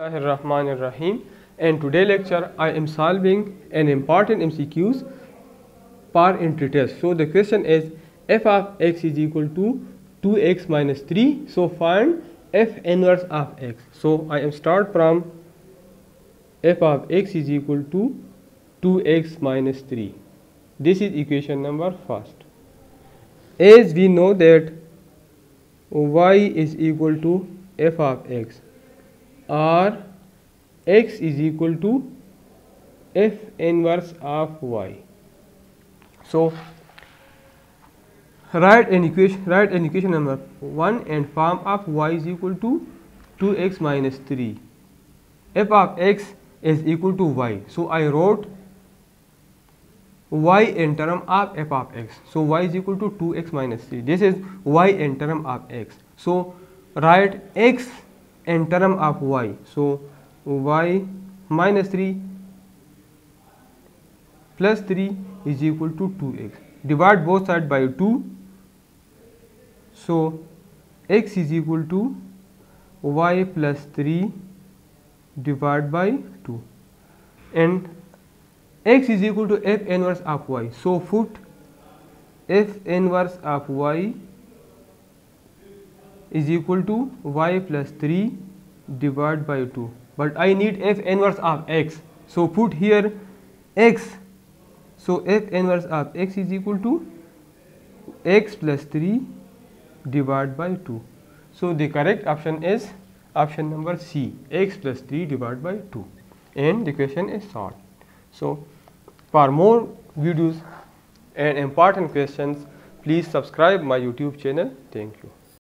Rahim and today lecture I am solving an important MCQs par entry test. So the question is f of x is equal to 2x minus 3 so find f inverse of x. So I am start from f of x is equal to 2x minus 3. This is equation number first. As we know that y is equal to f of x or x is equal to f inverse of y. So write an equation write an equation number 1 and form of y is equal to 2x minus 3 f of x is equal to y. So i wrote y in term of f of x. So y is equal to 2x minus 3 this is y in term of x. So write x in term of y. So, y minus 3 plus 3 is equal to 2x. Divide both sides by 2. So, x is equal to y plus 3 divided by 2 and x is equal to f inverse of y. So, put f inverse of y is equal to y plus 3 divided by 2 but I need f inverse of x. So put here x. So f inverse of x is equal to x plus 3 divided by 2 so the correct option is option number C. x plus 3 divided by 2 and the question is solved. So for more videos and important questions please subscribe my youtube channel. Thank you